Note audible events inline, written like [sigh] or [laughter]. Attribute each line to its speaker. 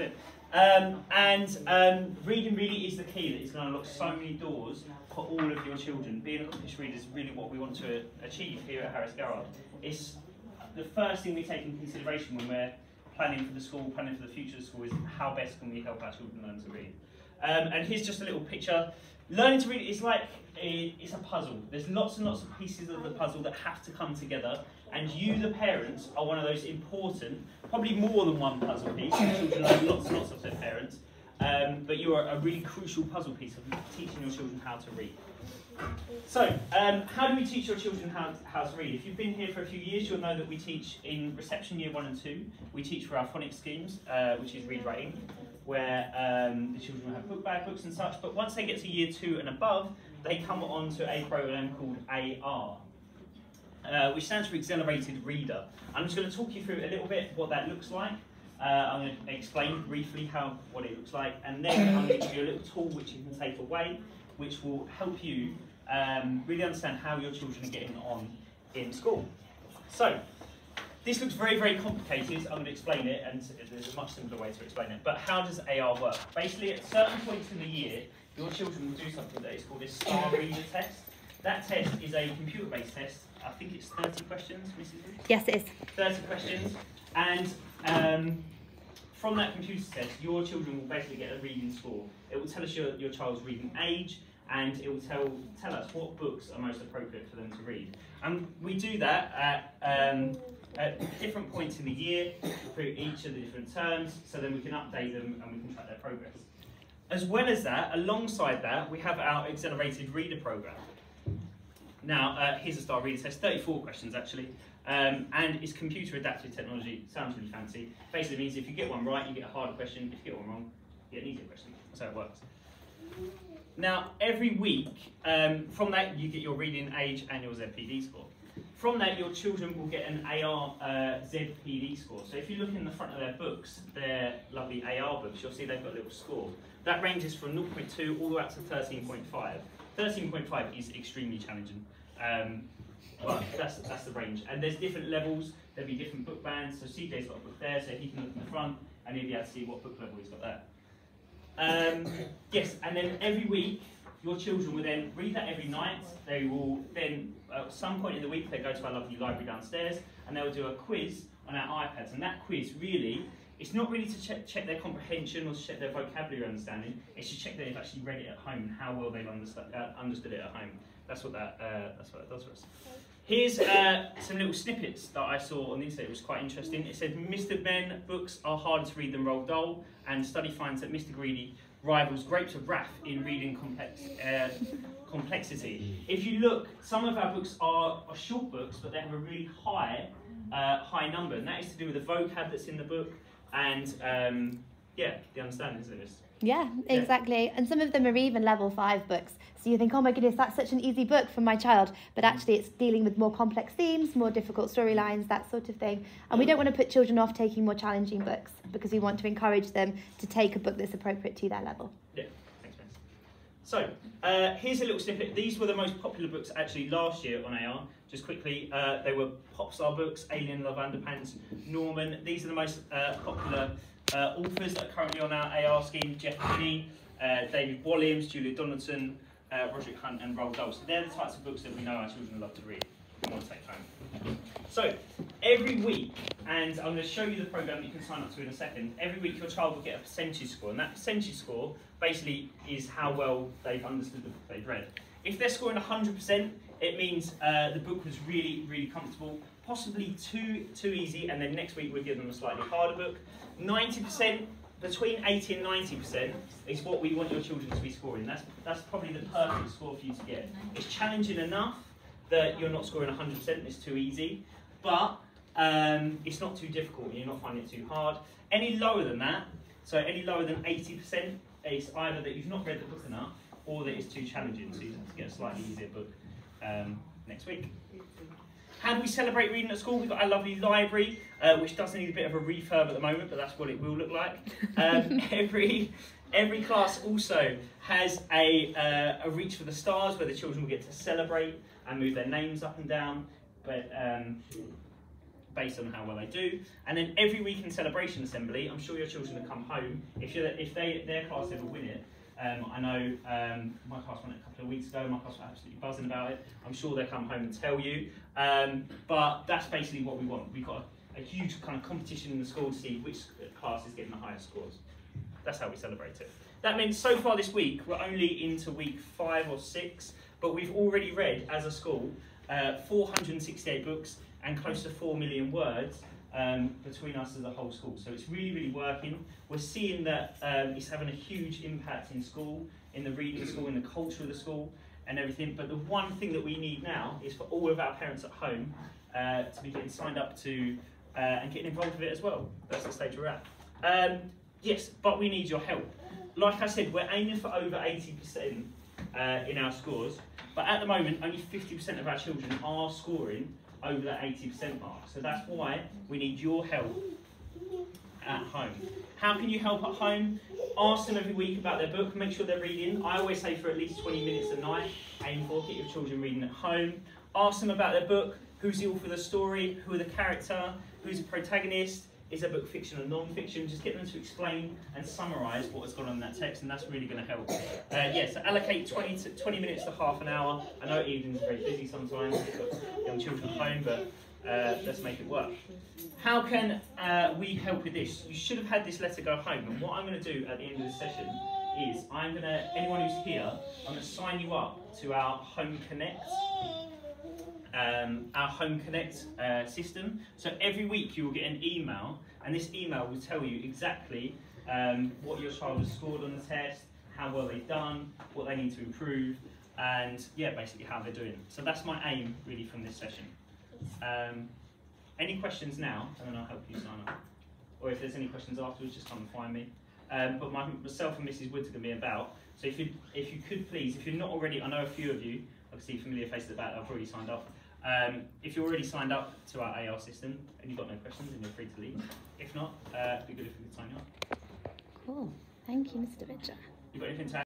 Speaker 1: brilliant. Um, and um, reading really is the key that is going to unlock so many doors for all of your children. Being accomplished readers is really what we want to achieve here at Harris Garrard. It's the first thing we take in consideration when we're planning for the school, planning for the future of the school is how best can we help our children learn to read. Um, and here's just a little picture. Learning to read is like a, it's a puzzle. There's lots and lots of pieces of the puzzle that have to come together, and you, the parents, are one of those important, probably more than one puzzle piece. Children learn lots and lots of their parents, um, but you are a really crucial puzzle piece of teaching your children how to read. So, um, how do we teach your children how, how to read? If you've been here for a few years, you'll know that we teach in reception year one and two. We teach for our phonics schemes, uh, which is Read Write Inc. where um, the children will have book bag books and such. But once they get to year two and above, they come on to a program called AR, uh, which stands for Accelerated Reader. I'm just going to talk you through a little bit what that looks like. Uh, I'm going to explain briefly how what it looks like, and then I'm going to give you a little tool which you can take away, which will help you um, really understand how your children are getting on in school. So, this looks very, very complicated. I'm going to explain it, and there's a much simpler way to explain it. But how does AR work? Basically, at certain points in the year, your children will do something that is called a STAR Reader test. That test is a computer-based test. I think it's 30 questions, Mrs. Ruth?
Speaker 2: Yes, it is.
Speaker 1: 30 questions. And um, from that computer test, your children will basically get a reading score. It will tell us your, your child's reading age, and it will tell, tell us what books are most appropriate for them to read. And we do that at um, at different points in the year for each of the different terms, so then we can update them and we can track their progress. As well as that, alongside that, we have our accelerated reader program. Now, uh, here's a star reader test, 34 questions actually, um, and it's computer adaptive technology. Sounds really fancy. Basically means if you get one right, you get a harder question. If you get one wrong, you get an easier question. That's how it works. Now, every week, um, from that, you get your reading age and your ZPD score. From that, your children will get an AR uh, ZPD score. So if you look in the front of their books, their lovely AR books, you'll see they've got a little score. That ranges from 0.2 all the way up to 13.5. 13.5 is extremely challenging. Um, but that's, that's the range. And there's different levels, there'll be different book bands. So CJ's got a book there, so he can look in the front and he'll be able to see what book level he's got there. Um, [coughs] yes, and then every week your children will then read that every night. They will then, at some point in the week, they go to our lovely library downstairs and they'll do a quiz on our iPads. And that quiz really, it's not really to check, check their comprehension or check their vocabulary understanding. It's to check that they've actually read it at home and how well they've understood, uh, understood it at home. That's what that, uh, that's what it does for us. Here's uh, some little snippets that I saw on the internet. It was quite interesting. It said, Mr. Men books are harder to read than Roald Dahl, and study finds that Mr. Greedy rivals Grapes of Wrath in reading complex, uh, complexity. If you look, some of our books are, are short books, but they have a really high, uh, high number, and that is to do with the vocab that's in the book and um, yeah, the understanding of this.
Speaker 2: Yeah, exactly. Yeah. And some of them are even level five books. So you think, oh my goodness, that's such an easy book for my child. But mm-hmm. actually, it's dealing with more complex themes, more difficult storylines, that sort of thing. And we mm-hmm. don't want to put children off taking more challenging books because we want to encourage them to take a book that's appropriate to their level.
Speaker 1: Yeah. So, uh, here's a little snippet. These were the most popular books actually last year on AR. Just quickly, uh, they were pop star books, Alien Love Underpants, Norman. These are the most uh, popular uh, authors that are currently on our AR scheme, Jeff Kinney, uh, David Walliams, Julia Donaldson, uh, Roderick Hunt and Roald Dahl. So they're the types of books that we know our children love to read home. So every week, and I'm going to show you the program you can sign up to in a second, every week your child will get a percentage score, and that percentage score basically is how well they've understood the book they've read. If they're scoring 100%, it means uh, the book was really, really comfortable, possibly too, too easy, and then next week we'll give them a slightly harder book. 90%, between 80 and 90% is what we want your children to be scoring. That's, that's probably the perfect score for you to get. It's challenging enough that you're not scoring 100%, it's too easy, but um, it's not too difficult and you're not finding it too hard. Any lower than that, so any lower than 80%, it's either that you've not read the book enough or that it's too challenging, so you have to get a slightly easier book um, next week. How do we celebrate reading at school? We've got our lovely library, uh, which does need a bit of a refurb at the moment, but that's what it will look like. Um, [laughs] every every class also has a, uh, a reach for the stars where the children will get to celebrate and move their names up and down. But um, based on how well they do. And then every week in celebration assembly, I'm sure your children will come home if if they their class ever win it. Um, I know um, my class won it a couple of weeks ago. My class were absolutely buzzing about it. I'm sure they'll come home and tell you. Um, but that's basically what we want. We've got a, a huge kind of competition in the school to see which class is getting the highest scores. That's how we celebrate it. That means so far this week we're only into week five or six, but we've already read as a school uh, 468 books and close to 4 million words um, between us as a whole school. So it's really, really working. We're seeing that um, it's having a huge impact in school, in the reading school, in the culture of the school, and everything. But the one thing that we need now is for all of our parents at home uh, to be getting signed up to uh, and getting involved with it as well. That's the stage we're at. Um, yes, but we need your help. Like I said, we're aiming for over 80% uh, in our scores, but at the moment, only 50% of our children are scoring over that 80% mark. So that's why we need your help at home. How can you help at home? Ask them every week about their book, make sure they're reading. I always say for at least 20 minutes a night, aim for, get your children reading at home. Ask them about their book, who's the author of the story, who are the character, who's the protagonist, is a book fiction or non-fiction? Just get them to explain and summarise what has gone on in that text, and that's really going to help. Uh, yeah, so allocate 20, to, 20 minutes to half an hour. I know evenings are very busy sometimes, got children home, but uh, let's make it work. How can uh, we help with this? You should have had this letter go home, and what I'm going to do at the end of the session is I'm going to, anyone who's here, I'm going to sign you up to our Home Connect um, our Home Connect uh, system. So every week you will get an email, and this email will tell you exactly um, what your child has scored on the test, how well they've done, what they need to improve, and yeah, basically how they're doing. So that's my aim really from this session. Um, any questions now, and then I'll help you sign up. Or if there's any questions afterwards, just come and find me. Um, but my, myself and Mrs. Woods are going to be about. So if you if you could please, if you're not already, I know a few of you. I can see familiar faces about. I've already signed up. Um, if you're already signed up to our AR system and you've got no questions, then you're free to leave. If not, uh, it'd be good if you could sign you up.
Speaker 2: Cool. Thank you, Mr. Bidger.
Speaker 1: You got anything to add?